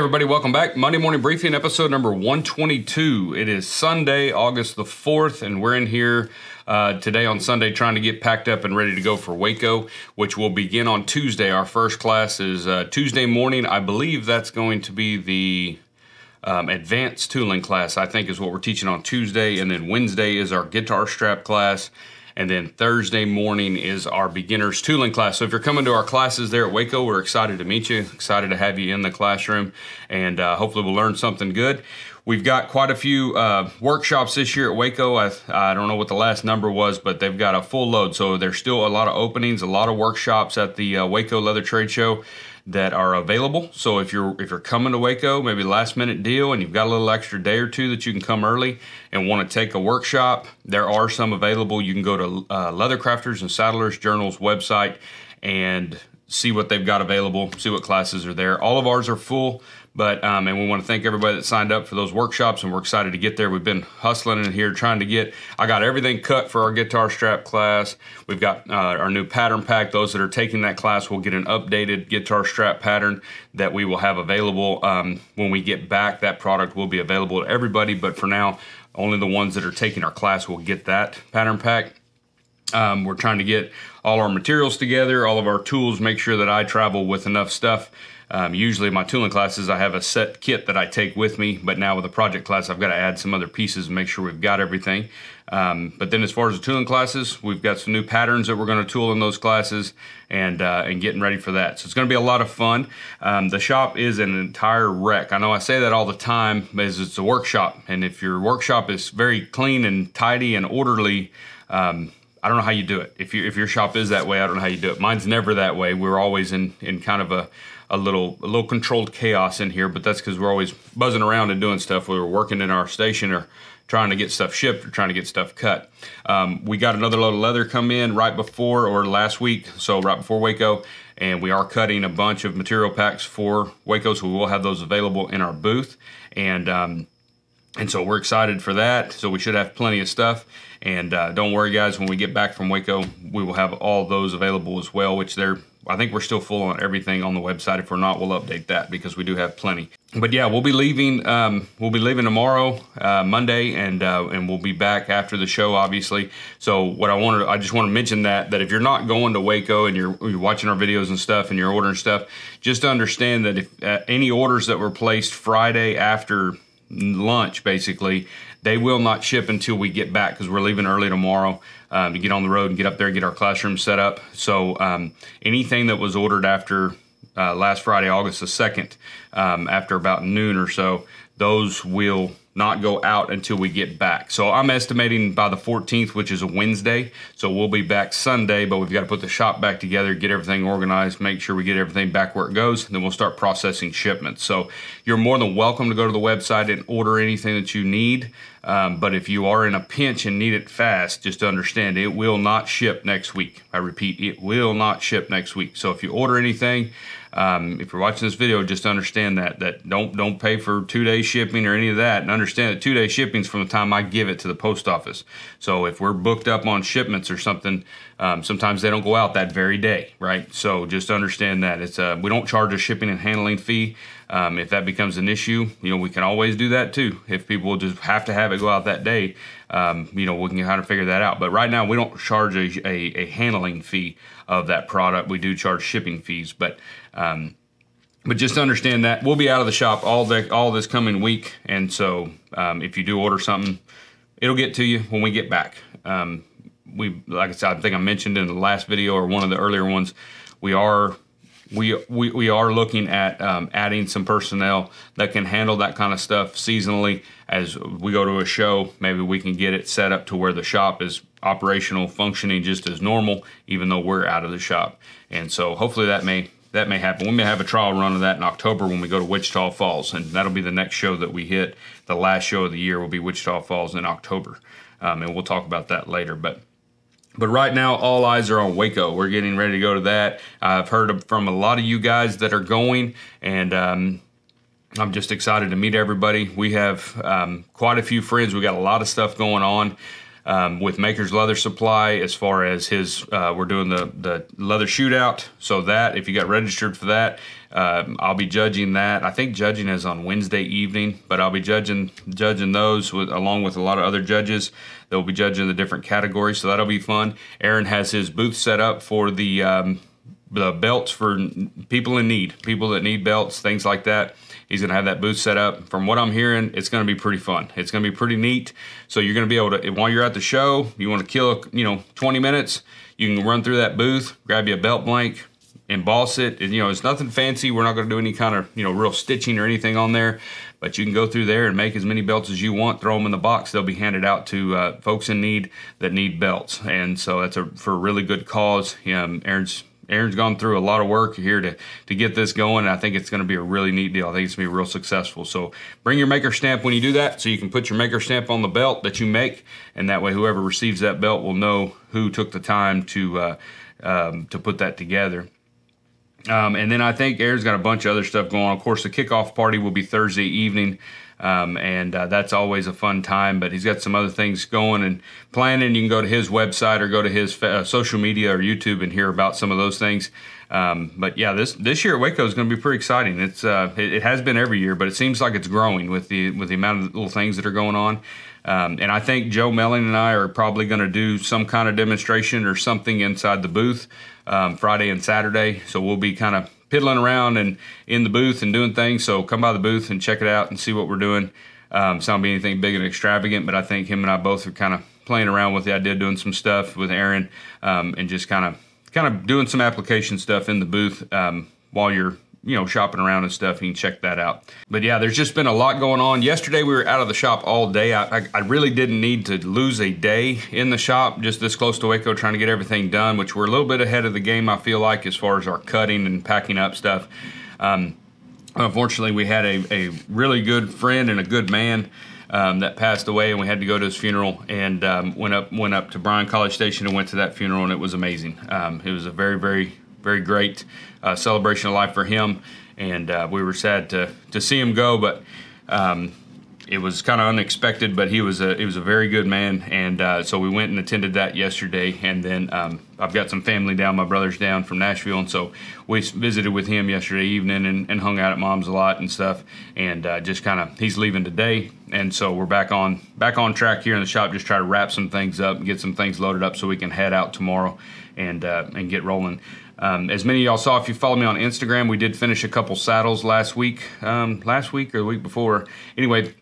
everybody, welcome back. Monday Morning Briefing, episode number 122. It is Sunday, August the 4th, and we're in here uh, today on Sunday trying to get packed up and ready to go for Waco, which will begin on Tuesday. Our first class is uh, Tuesday morning. I believe that's going to be the um, advanced tooling class, I think is what we're teaching on Tuesday. And then Wednesday is our guitar strap class. And then Thursday morning is our beginners tooling class. So if you're coming to our classes there at Waco, we're excited to meet you, excited to have you in the classroom, and uh, hopefully we'll learn something good. We've got quite a few uh, workshops this year at Waco. I, I, don't know what the last number was, but they've got a full load. So there's still a lot of openings, a lot of workshops at the uh, Waco Leather Trade Show that are available. So if you're if you're coming to Waco, maybe last minute deal, and you've got a little extra day or two that you can come early and want to take a workshop, there are some available. You can go to uh, Leathercrafters and Saddlers Journal's website and see what they've got available, see what classes are there. All of ours are full. But um, and we want to thank everybody that signed up for those workshops, and we're excited to get there. We've been hustling in here trying to get. I got everything cut for our guitar strap class. We've got uh, our new pattern pack. Those that are taking that class will get an updated guitar strap pattern that we will have available um, when we get back. That product will be available to everybody, but for now, only the ones that are taking our class will get that pattern pack. Um, we're trying to get all our materials together, all of our tools, make sure that I travel with enough stuff um, usually my tooling classes, I have a set kit that I take with me, but now with the project class, I've got to add some other pieces and make sure we've got everything. Um, but then as far as the tooling classes, we've got some new patterns that we're going to tool in those classes and uh, and getting ready for that. So it's going to be a lot of fun. Um, the shop is an entire wreck. I know I say that all the time, as it's a workshop, and if your workshop is very clean and tidy and orderly, um, I don't know how you do it. If you if your shop is that way, I don't know how you do it. Mine's never that way. We're always in in kind of a a little a little controlled chaos in here, but that's because we're always buzzing around and doing stuff. We were working in our station or trying to get stuff shipped or trying to get stuff cut. Um, we got another load of leather come in right before or last week, so right before Waco, and we are cutting a bunch of material packs for Waco, so we will have those available in our booth. And um, and so we're excited for that. So we should have plenty of stuff. And uh, don't worry, guys, when we get back from Waco, we will have all those available as well, which they're I think we're still full on everything on the website. If we're not, we'll update that because we do have plenty. But yeah, we'll be leaving. Um, we'll be leaving tomorrow, uh, Monday, and uh, and we'll be back after the show, obviously. So what I wanted, I just want to mention that that if you're not going to Waco and you're you're watching our videos and stuff and you're ordering stuff, just understand that if uh, any orders that were placed Friday after lunch, basically, they will not ship until we get back because we're leaving early tomorrow um, to get on the road and get up there, and get our classroom set up. So um, anything that was ordered after uh, last Friday, August the 2nd, um, after about noon or so, those will not go out until we get back. So I'm estimating by the 14th, which is a Wednesday. So we'll be back Sunday, but we've got to put the shop back together, get everything organized, make sure we get everything back where it goes, then we'll start processing shipments. So you're more than welcome to go to the website and order anything that you need. Um, but if you are in a pinch and need it fast, just understand it will not ship next week. I repeat, it will not ship next week. So if you order anything, um, if you're watching this video, just understand that that don't don't pay for two day shipping or any of that, and understand that two day shipping is from the time I give it to the post office. So if we're booked up on shipments or something, um, sometimes they don't go out that very day, right? So just understand that it's uh, we don't charge a shipping and handling fee. Um, if that becomes an issue, you know we can always do that too. If people just have to have it go out that day, um, you know we can kind of figure that out. But right now we don't charge a, a, a handling fee of that product. We do charge shipping fees, but um, but just understand that we'll be out of the shop all the all this coming week, and so um, if you do order something, it'll get to you when we get back. Um, we like I said, I think I mentioned in the last video or one of the earlier ones, we are we we, we are looking at um, adding some personnel that can handle that kind of stuff seasonally. As we go to a show, maybe we can get it set up to where the shop is operational, functioning just as normal, even though we're out of the shop. And so hopefully that may that may happen. We may have a trial run of that in October when we go to Wichita Falls, and that'll be the next show that we hit. The last show of the year will be Wichita Falls in October, um, and we'll talk about that later. But but right now, all eyes are on Waco. We're getting ready to go to that. I've heard from a lot of you guys that are going, and um, I'm just excited to meet everybody. We have um, quite a few friends. We got a lot of stuff going on. Um, with Maker's Leather Supply as far as his. Uh, we're doing the the leather shootout, so that if you got registered for that, um, I'll be judging that. I think judging is on Wednesday evening, but I'll be judging judging those with, along with a lot of other judges. They'll be judging the different categories, so that'll be fun. Aaron has his booth set up for the um, the belts for people in need, people that need belts, things like that. He's going to have that booth set up. From what I'm hearing, it's going to be pretty fun. It's going to be pretty neat. So you're going to be able to, while you're at the show, you want to kill, you know, 20 minutes, you can run through that booth, grab you a belt blank, emboss it. And, you know, it's nothing fancy. We're not going to do any kind of, you know, real stitching or anything on there. But you can go through there and make as many belts as you want. Throw them in the box. They'll be handed out to uh, folks in need that need belts. And so that's a for a really good cause. Um, Aaron's Aaron's gone through a lot of work here to to get this going. And I think it's going to be a really neat deal. I think it's going to be real successful. So bring your maker stamp when you do that, so you can put your maker stamp on the belt that you make, and that way whoever receives that belt will know who took the time to uh, um, to put that together. Um, and then I think Aaron's got a bunch of other stuff going on. Of course, the kickoff party will be Thursday evening. Um, and uh, that's always a fun time. But he's got some other things going and planning. You can go to his website or go to his uh, social media or YouTube and hear about some of those things. Um, but yeah, this this year at Waco is going to be pretty exciting. It's uh, it, it, has been every year, but it seems like it's growing with the with the amount of little things that are going on. Um, and I think Joe Melling and I are probably going to do some kind of demonstration or something inside the booth um, Friday and Saturday. So we'll be kind of piddling around and in the booth and doing things. So come by the booth and check it out and see what we're doing. Um, it's not be anything big and extravagant, but I think him and I both are kind of playing around with the idea, doing some stuff with Aaron, um, and just kind of kind of doing some application stuff in the booth um, while you're you know, shopping around and stuff. You can check that out. But yeah, there's just been a lot going on. Yesterday we were out of the shop all day. I, I, I, really didn't need to lose a day in the shop, just this close to Waco, trying to get everything done, which we're a little bit ahead of the game, I feel like, as far as our cutting and packing up stuff. Um, unfortunately, we had a, a really good friend and a good man. Um, that passed away, and we had to go to his funeral. And um, went up went up to Bryan College Station and went to that funeral, and it was amazing. Um, it was a very very very great uh, celebration of life for him. And uh, we were sad to to see him go, but um, it was kind of unexpected. But he was a he was a very good man, and uh, so we went and attended that yesterday. And then um, I've got some family down, my brother's down from Nashville, and so we visited with him yesterday evening and, and hung out at mom's a lot and stuff. And uh, just kind of he's leaving today, and so we're back on back on track here in the shop. Just try to wrap some things up and get some things loaded up so we can head out tomorrow and uh, and get rolling. Um, as many of y'all saw, if you follow me on Instagram, we did finish a couple saddles last week, um, last week or the week before. Anyway,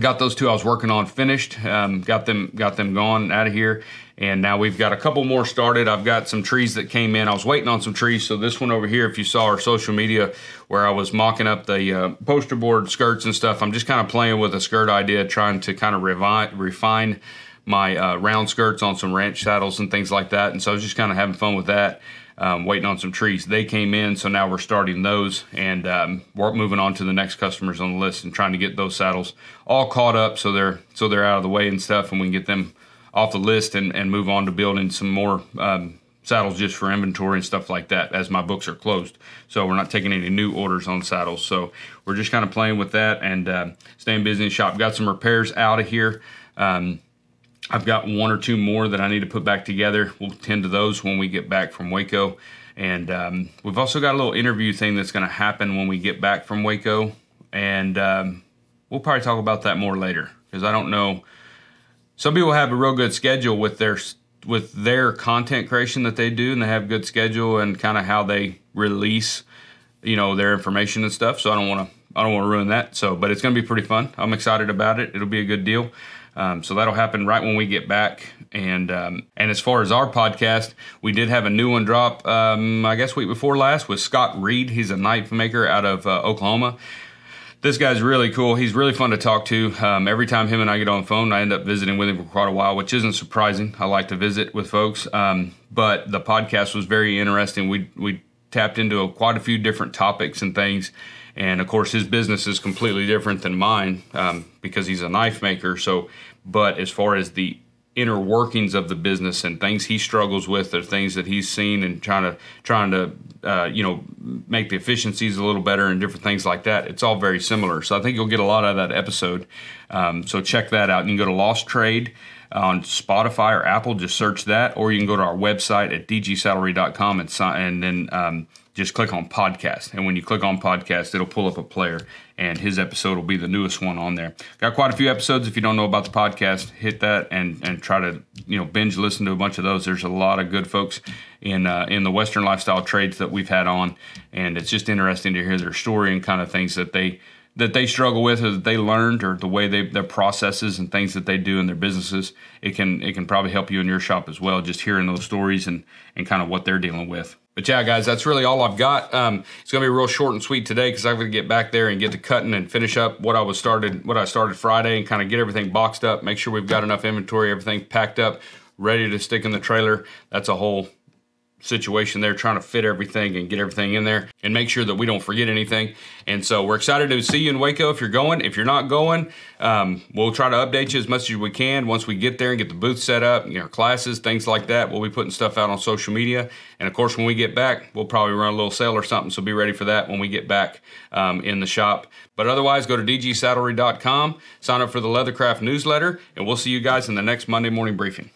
got those two I was working on finished. Um, got them, got them gone out of here, and now we've got a couple more started. I've got some trees that came in. I was waiting on some trees, so this one over here, if you saw our social media where I was mocking up the uh, poster board skirts and stuff, I'm just kind of playing with a skirt idea, trying to kind of revi- refine my uh, round skirts on some ranch saddles and things like that. And so I was just kind of having fun with that um, waiting on some trees. They came in, so now we're starting those and um, we're moving on to the next customers on the list and trying to get those saddles all caught up so they're so they're out of the way and stuff, and we can get them off the list and, and move on to building some more um, saddles just for inventory and stuff like that as my books are closed. So we're not taking any new orders on saddles. So we're just kind of playing with that and uh, staying busy in shop. Got some repairs out of here. Um, I've got one or two more that I need to put back together. We'll tend to those when we get back from Waco. And um, we've also got a little interview thing that's going to happen when we get back from Waco. And um, we'll probably talk about that more later because I don't know. Some people have a real good schedule with their with their content creation that they do, and they have good schedule and kind of how they release, you know, their information and stuff. So I don't want to I don't want to ruin that. So, but it's going to be pretty fun. I'm excited about it. It'll be a good deal. Um, so that'll happen right when we get back. And um, and as far as our podcast, we did have a new one drop. Um, I guess week before last with Scott Reed. He's a knife maker out of uh, Oklahoma. This guy's really cool. He's really fun to talk to. Um, every time him and I get on the phone, I end up visiting with him for quite a while, which isn't surprising. I like to visit with folks. Um, but the podcast was very interesting. We we tapped into a, quite a few different topics and things. And of course, his business is completely different than mine um, because he's a knife maker. So, but as far as the inner workings of the business and things he struggles with or things that he's seen and trying to trying to uh, you know make the efficiencies a little better and different things like that it's all very similar. So i think you'll get a lot out of that episode. Um, so check that out. You can go to lost trade on Spotify or Apple. Just search that, or you can go to our website at dgsaddlery.com and sign, and then um, just click on podcast. And when you click on podcast, it'll pull up a player, and his episode will be the newest one on there. Got quite a few episodes. If you don't know about the podcast, hit that and and try to you know binge listen to a bunch of those. There's a lot of good folks in uh, in the Western lifestyle trades that we've had on, and it's just interesting to hear their story and kind of things that they that they struggle with or that they learned or the way they their processes and things that they do in their businesses it can it can probably help you in your shop as well just hearing those stories and and kind of what they're dealing with. But yeah guys that's really all i've got. Um, it's gonna be real short and sweet today because i'm gonna get back there and get to cutting and finish up what i was started what i started friday and kind of get everything boxed up make sure we've got enough inventory everything packed up ready to stick in the trailer. That's a whole situation there, trying to fit everything and get everything in there and make sure that we don't forget anything. And so we're excited to see you in Waco if you're going. If you're not going, um, we'll try to update you as much as we can once we get there and get the booth set up, you know, classes, things like that. We'll be putting stuff out on social media. And of course, when we get back, we'll probably run a little sale or something. So be ready for that when we get back um, in the shop. But otherwise, go to dgsaddlery.com, sign up for the Leathercraft newsletter, and we'll see you guys in the next Monday morning briefing.